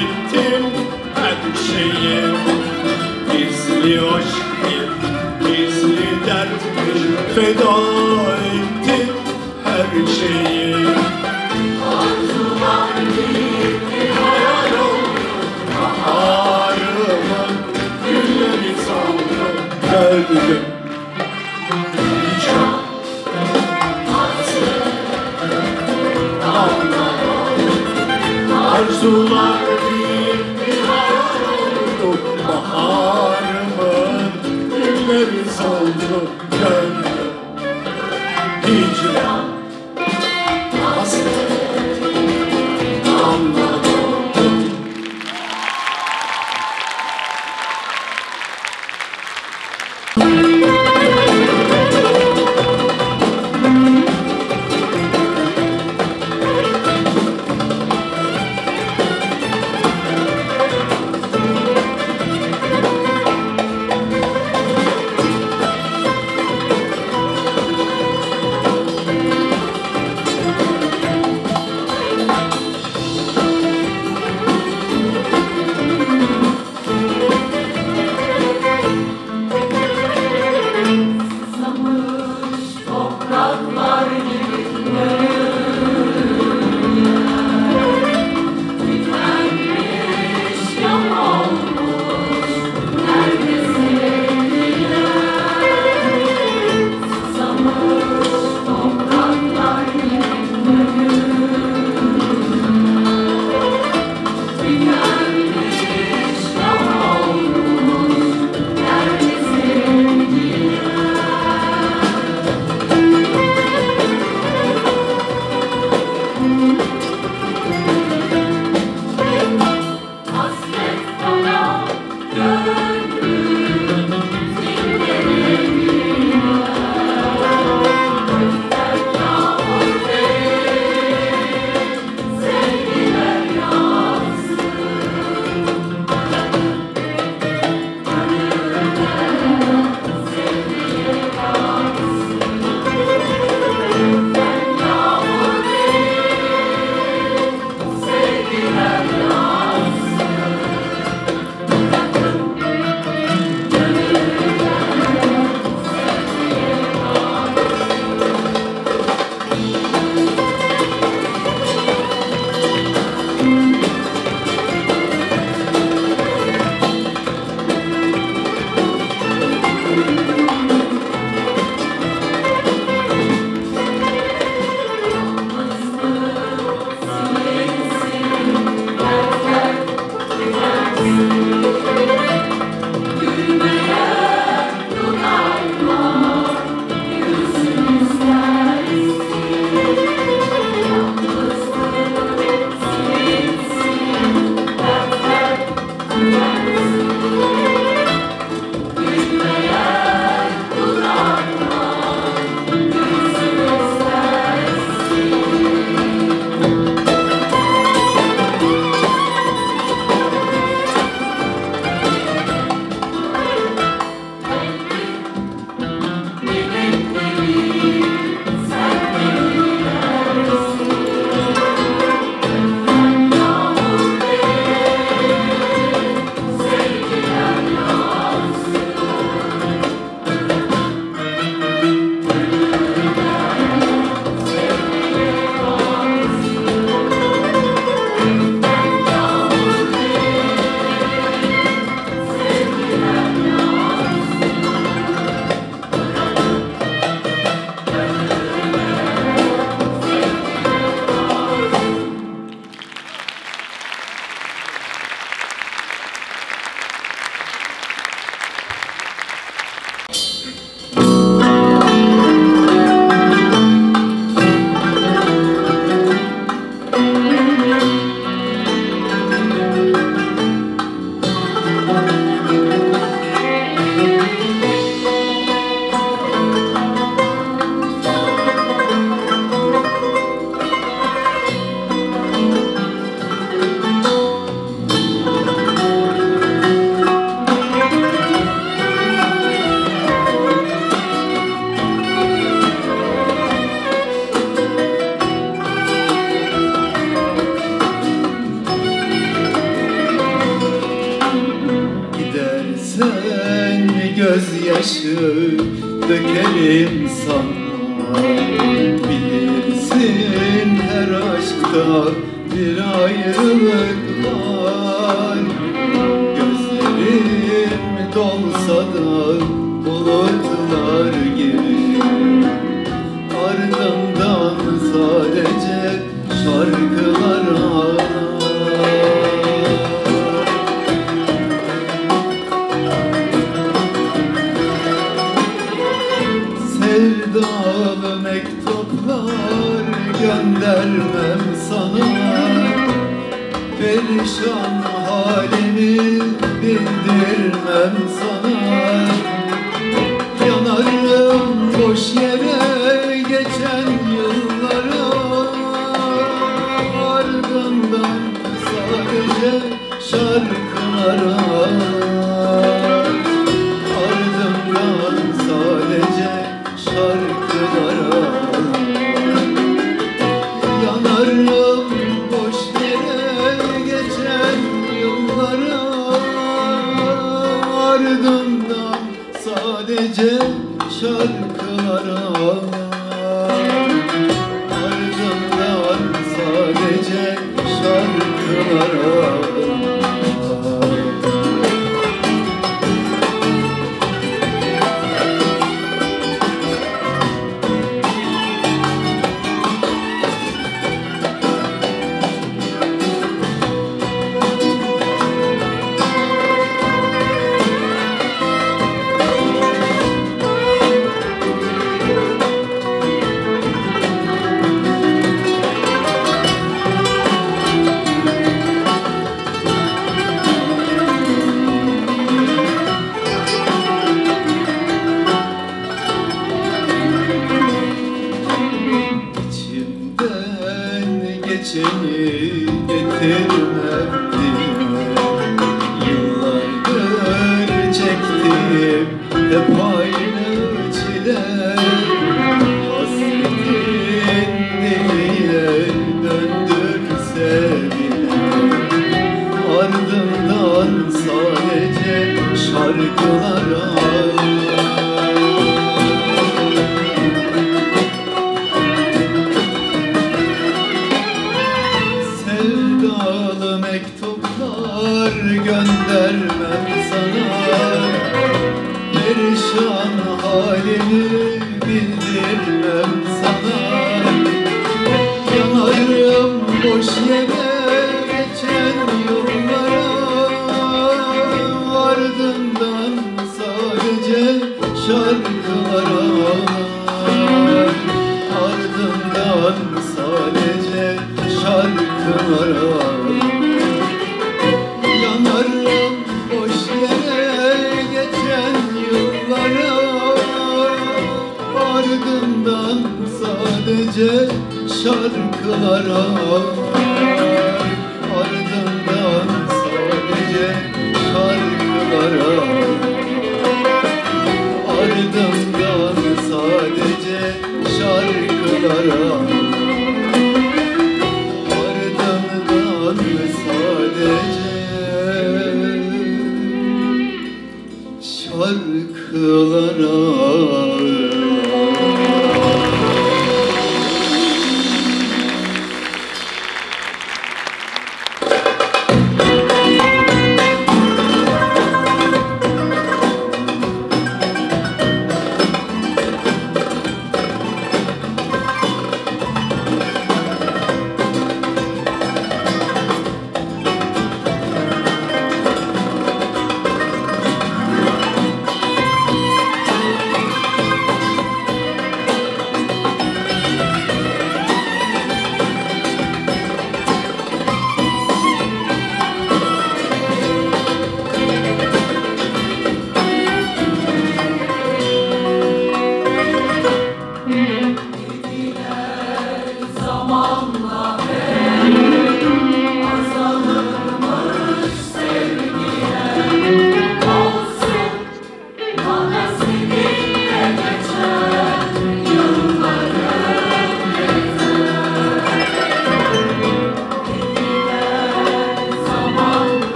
kaybettim her şeyi Gizli aşk bir, gizli dert bir feda ettim her şeyi Arzular gitti hayal oldu. Baharımın gülleri sandı Geldim Arzular kerim sana Bilirsin her aşkta bir ayrılık var. Gözlerim dolsa da bulutlar gibi. Ardından sadece şarkı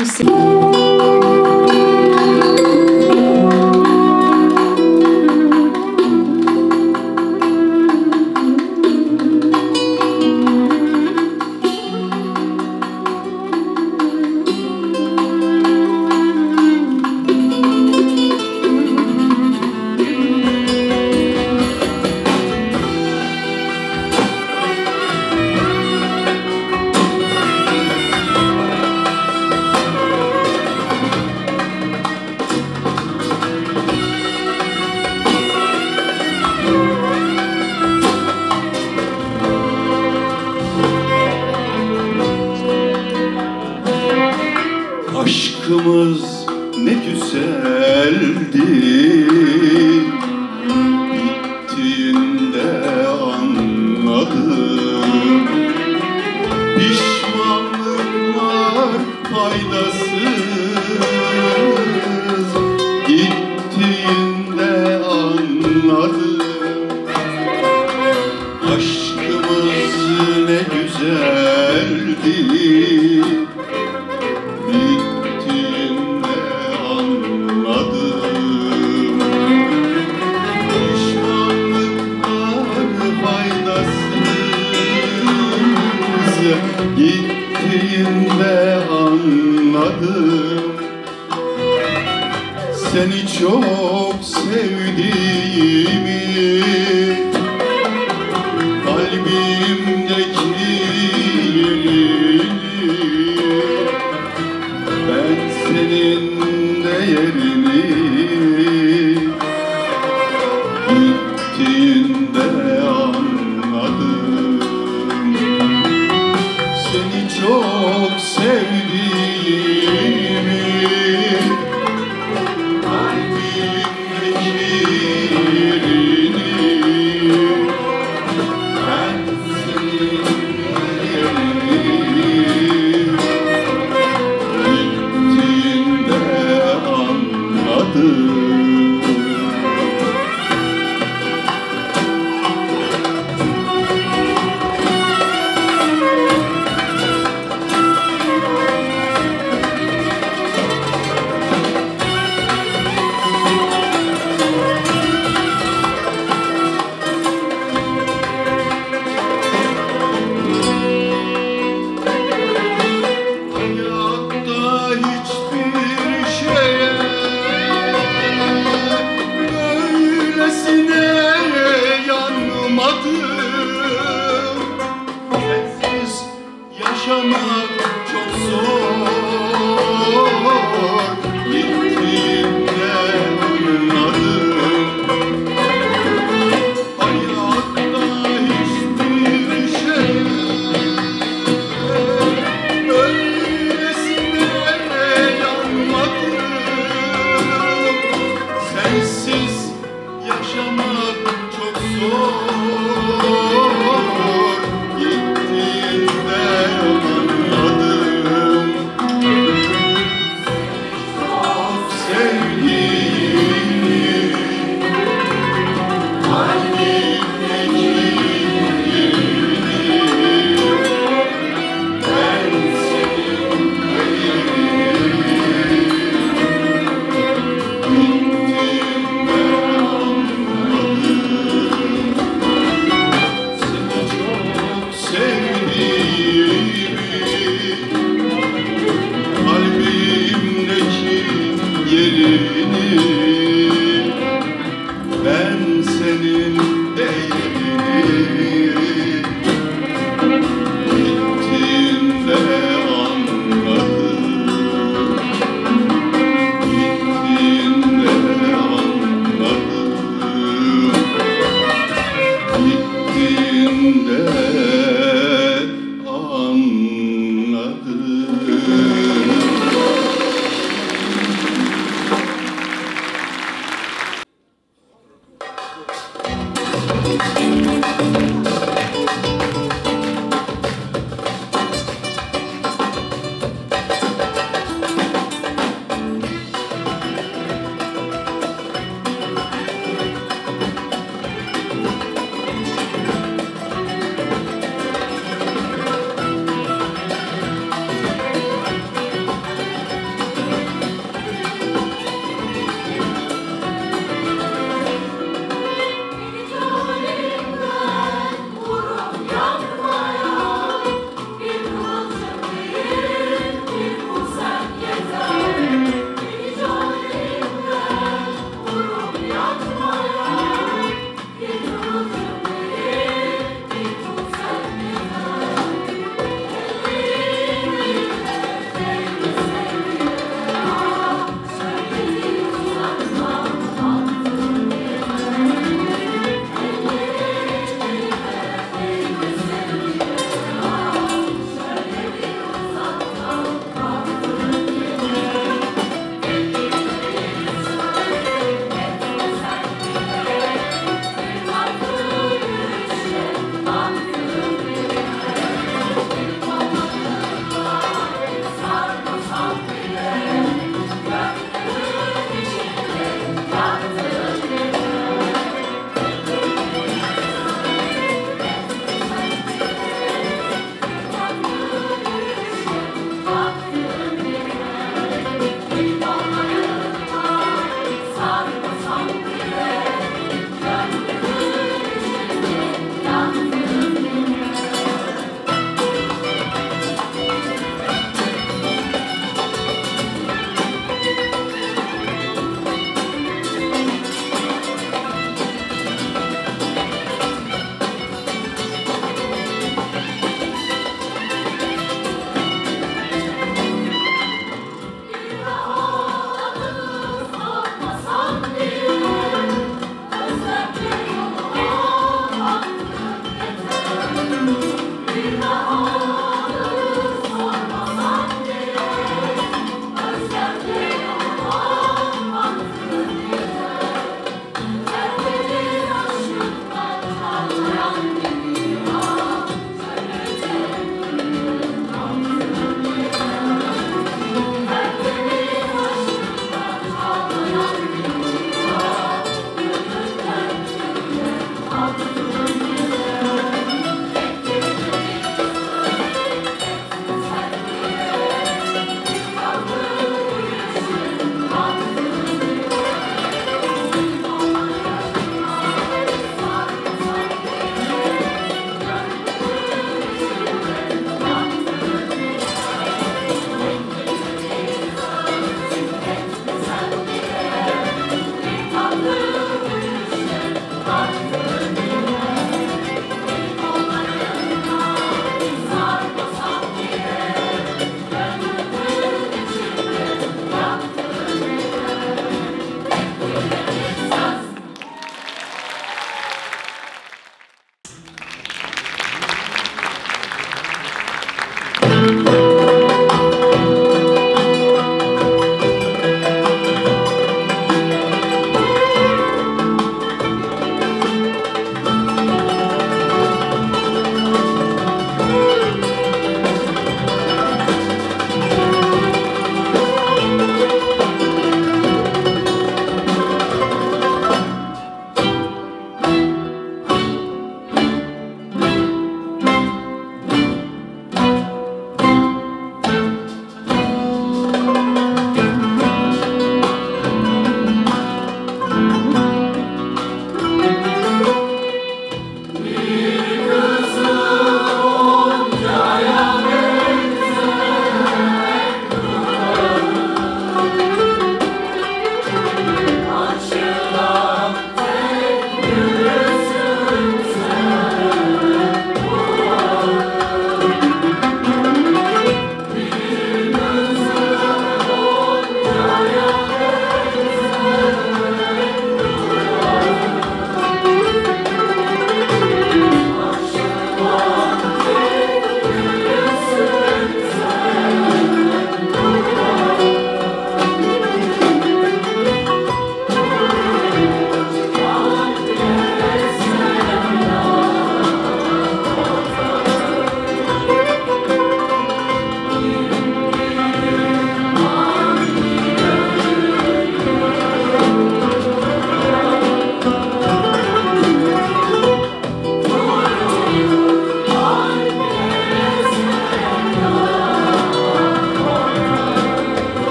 bir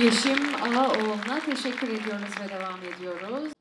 Yeşim Ağaoğlu'na teşekkür ediyoruz ve devam ediyoruz.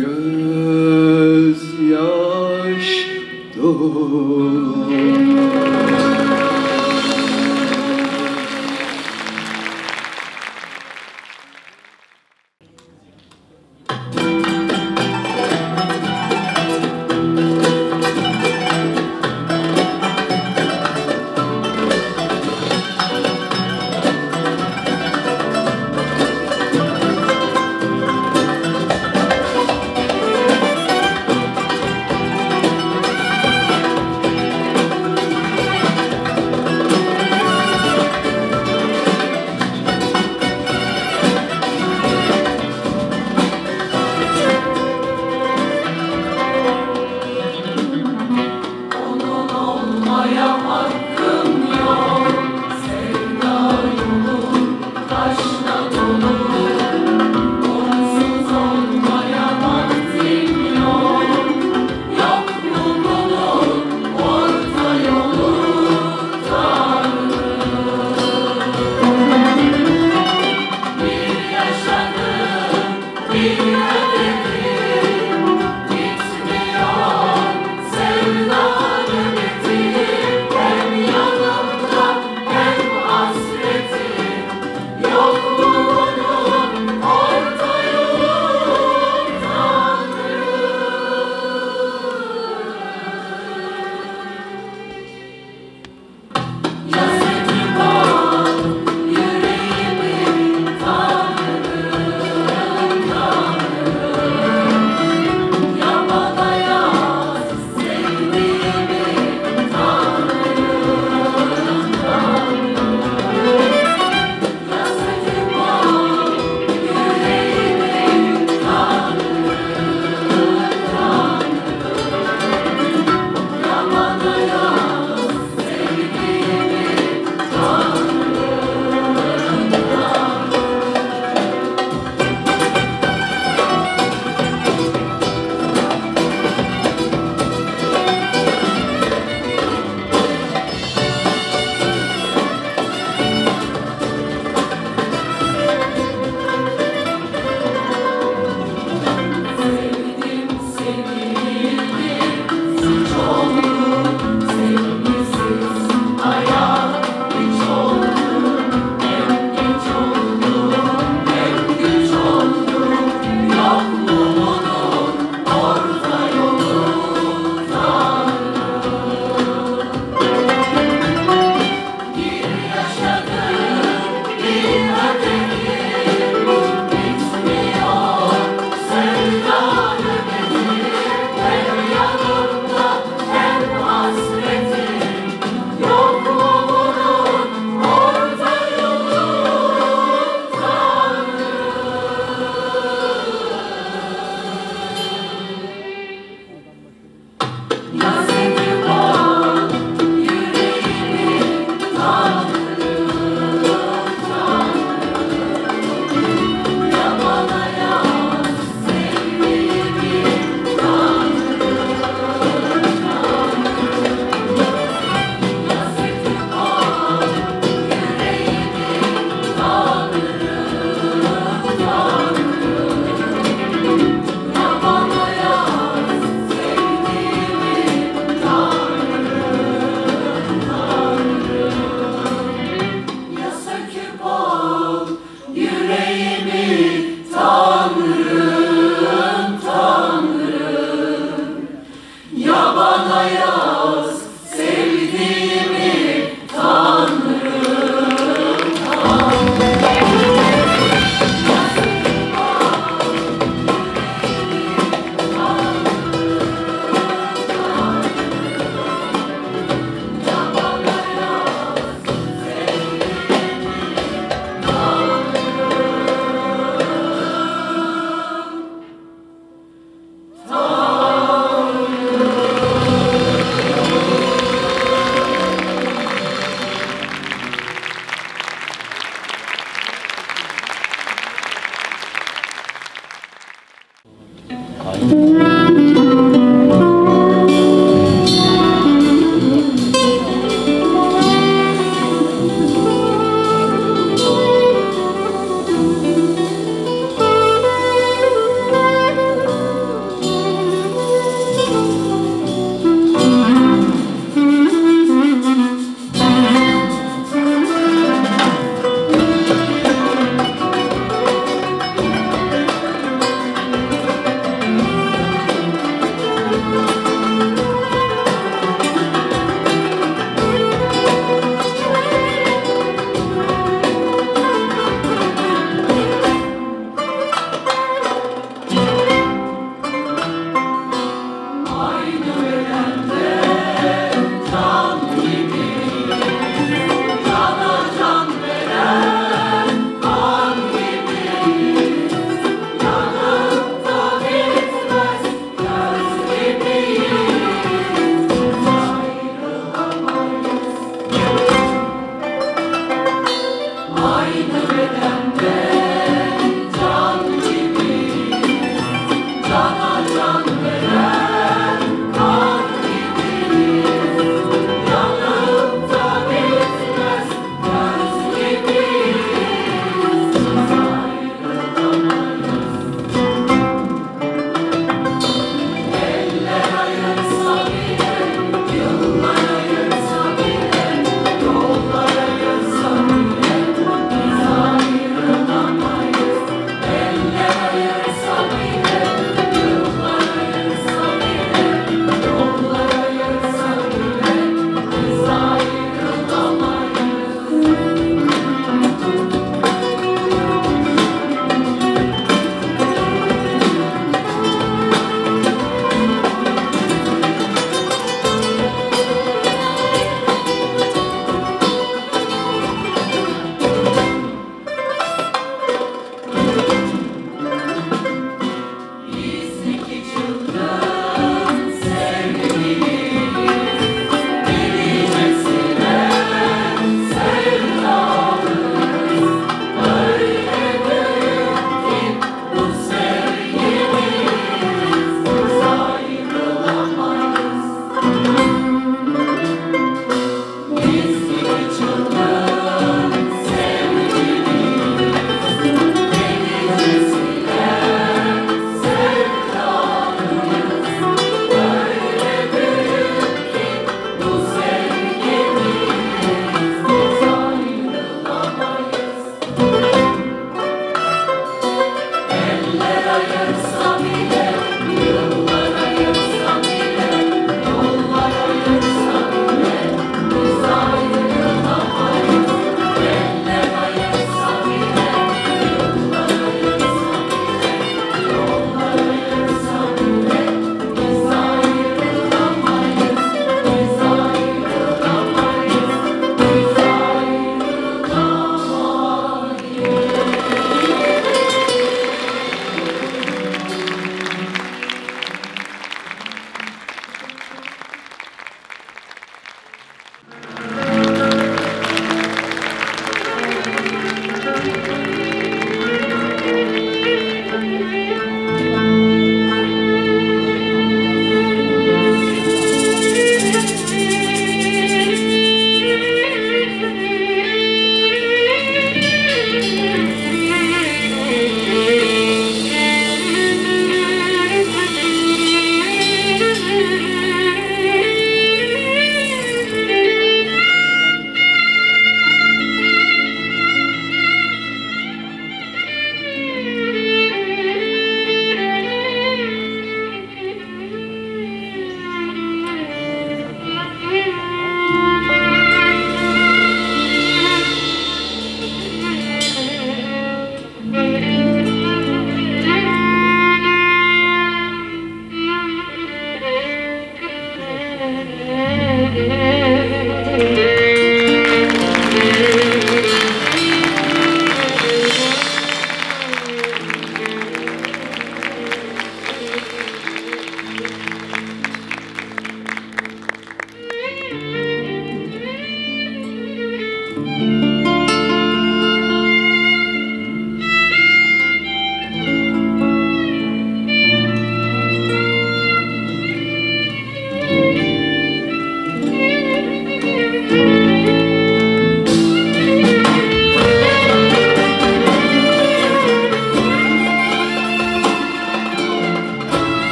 Dieu.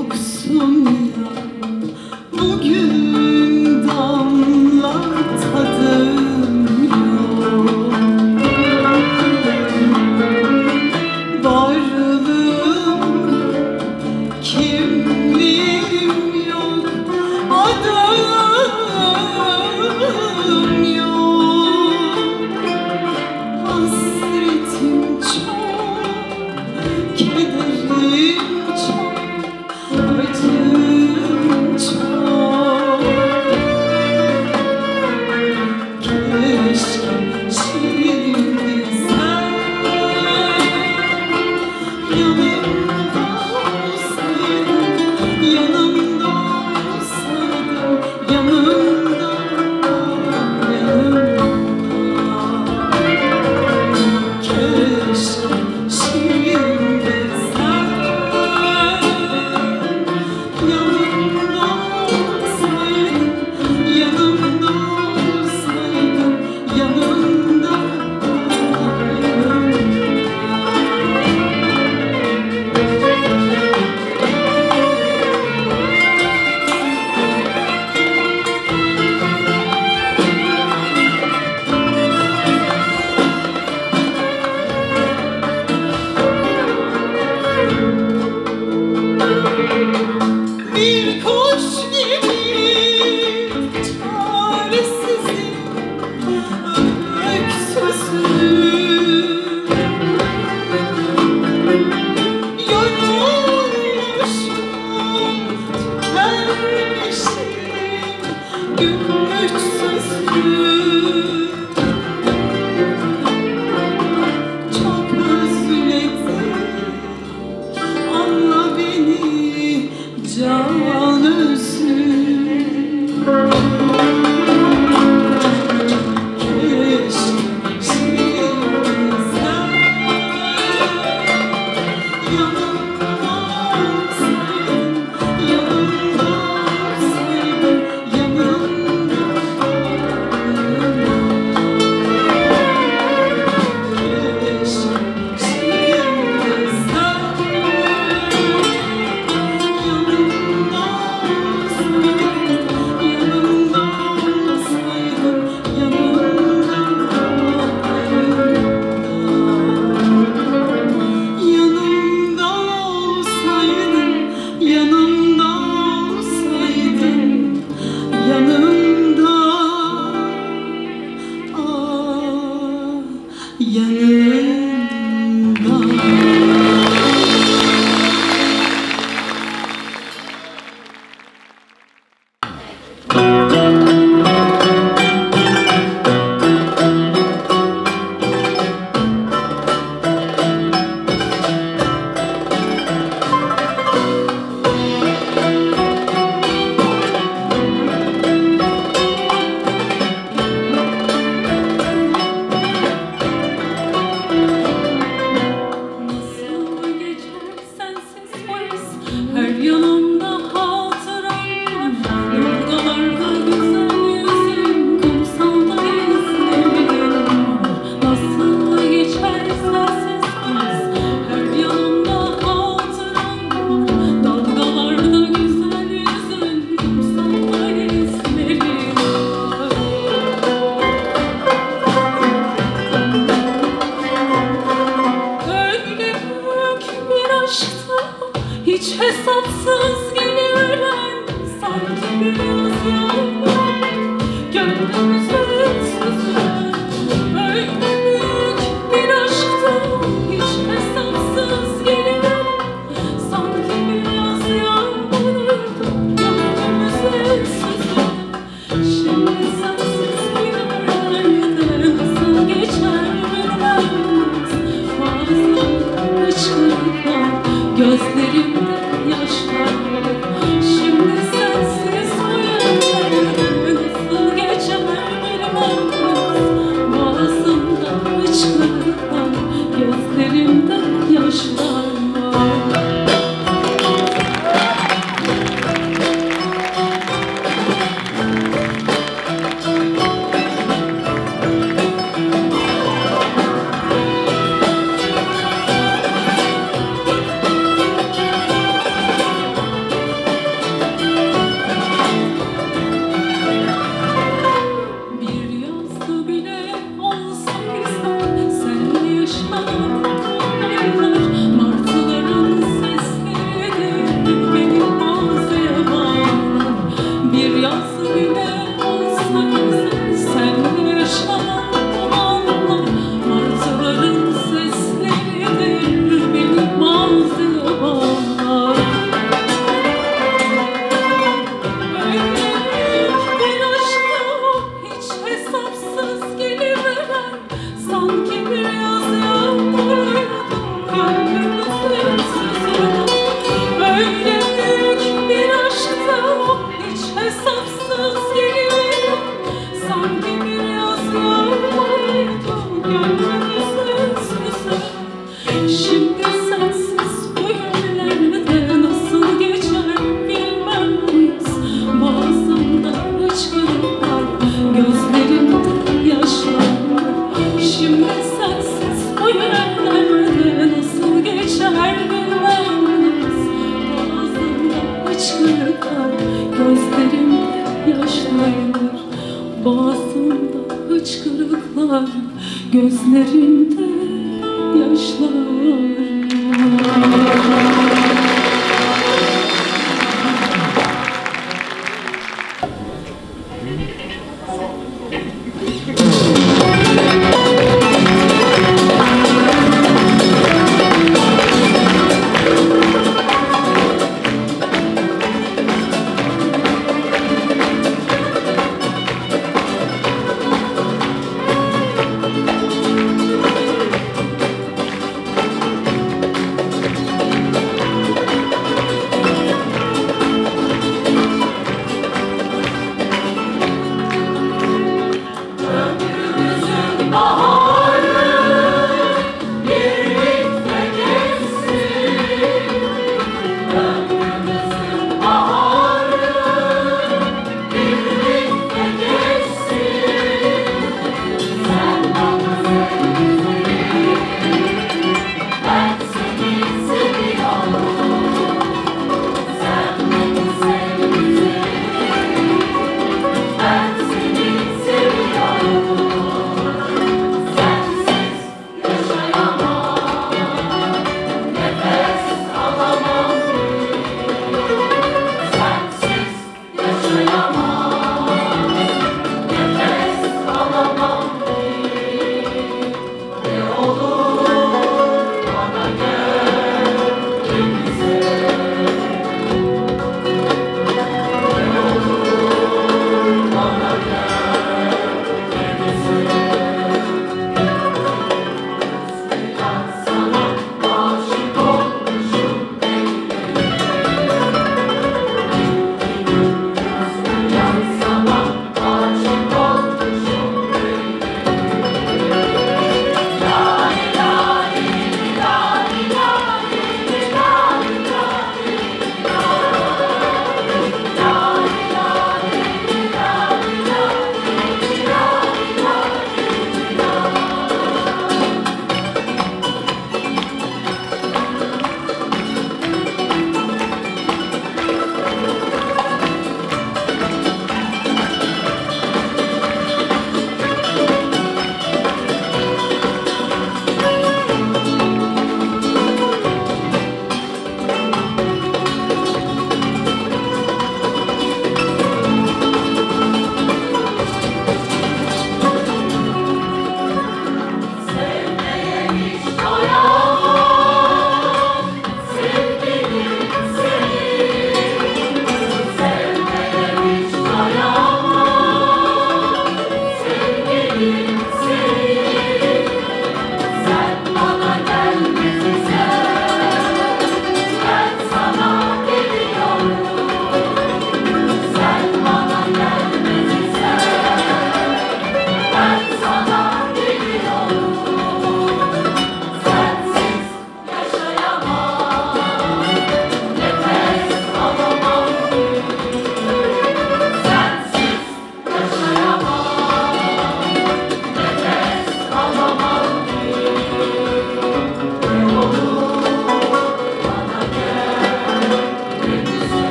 yoksun ya. Bugün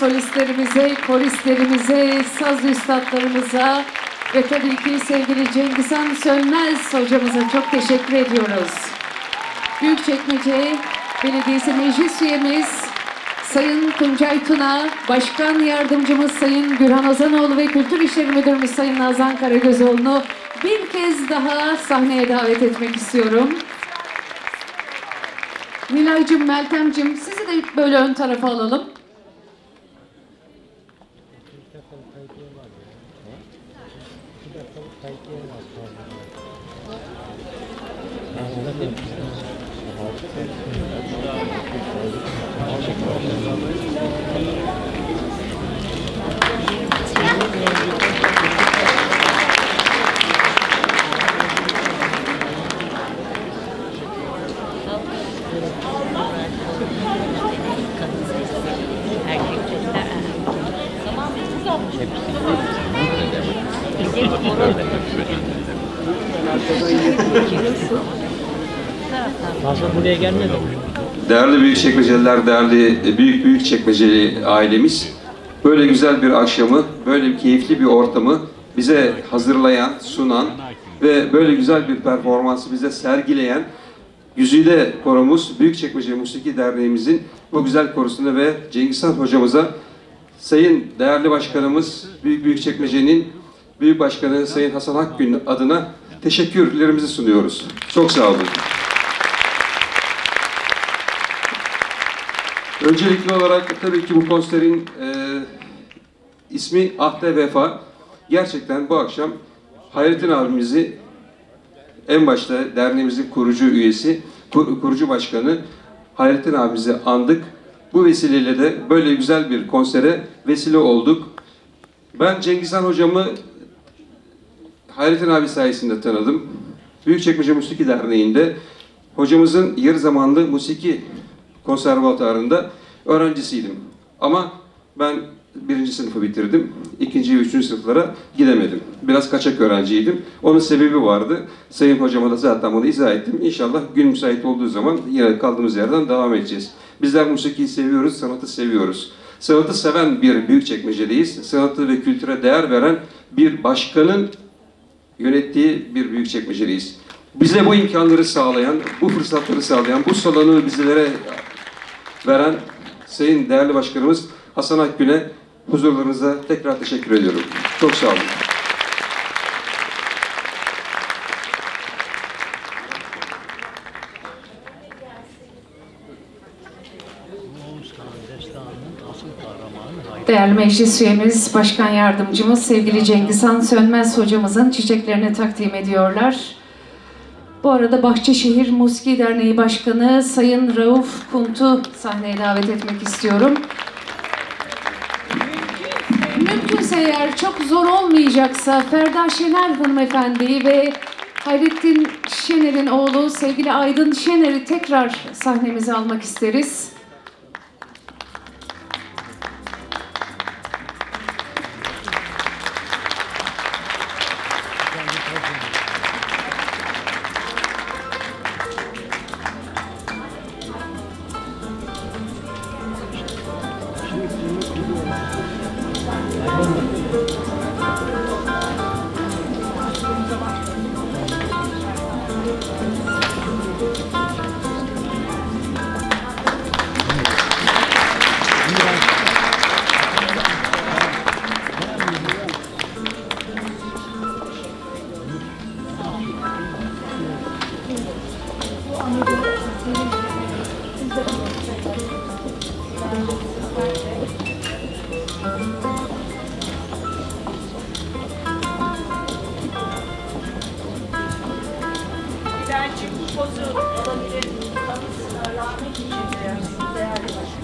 solistlerimize, koristlerimize, saz üstadlarımıza ve tabii ki sevgili Cengizhan Sönmez hocamıza çok teşekkür ediyoruz. Büyükçekmece Belediyesi Meclis Üyemiz Sayın Tuncay Tuna, Başkan Yardımcımız Sayın Gürhan Ozanoğlu ve Kültür İşleri Müdürümüz Sayın Nazan Karagözoğlu'nu bir kez daha sahneye davet etmek istiyorum. Nilay'cığım, Meltem'cim sizi de böyle ön tarafa alalım. Buraya gelmedi. Değerli Büyükçekmeceliler, değerli Büyük Büyükçekmeceli ailemiz, böyle güzel bir akşamı, böyle keyifli bir ortamı bize hazırlayan, sunan ve böyle güzel bir performansı bize sergileyen Güzide Koromuz, Büyükçekmece Musiki Derneğimizin bu güzel korusuna ve Cengizhan hocamıza Sayın değerli başkanımız Büyük Büyükçekmece'nin Büyük Başkanı Sayın Hasan Akgün adına teşekkürlerimizi sunuyoruz. Çok sağ olun. Öncelikli olarak tabii ki bu konserin e, ismi Ahde Vefa. Gerçekten bu akşam Hayrettin abimizi en başta derneğimizin kurucu üyesi, kur- kurucu başkanı Hayrettin abimizi andık. Bu vesileyle de böyle güzel bir konsere vesile olduk. Ben Cengizhan hocamı Hayrettin abi sayesinde tanıdım. Büyükçekmece Musiki Derneği'nde hocamızın yarı zamanlı musiki konservatuarında öğrencisiydim. Ama ben birinci sınıfı bitirdim. İkinci ve üçüncü sınıflara gidemedim. Biraz kaçak öğrenciydim. Onun sebebi vardı. Sayın hocama da zaten bunu izah ettim. İnşallah gün müsait olduğu zaman yine kaldığımız yerden devam edeceğiz. Bizler musikiyi seviyoruz, sanatı seviyoruz. Sanatı seven bir büyük çekmecedeyiz. Sanatı ve kültüre değer veren bir başkanın yönettiği bir büyük çekmecedeyiz. Bize bu imkanları sağlayan, bu fırsatları sağlayan, bu salonu bizlere veren Sayın değerli başkanımız Hasan Akgün'e huzurlarınıza tekrar teşekkür ediyorum. Çok sağ olun. Değerli meclis üyemiz, başkan yardımcımız sevgili Cengizhan Sönmez hocamızın çiçeklerini takdim ediyorlar. Bu arada Bahçeşehir Musiki Derneği Başkanı Sayın Rauf Kunt'u sahneye davet etmek istiyorum. Mümkünse eğer çok zor olmayacaksa Ferda Şener hanımefendiyi ve Hayrettin Şener'in oğlu sevgili Aydın Şener'i tekrar sahnemize almak isteriz.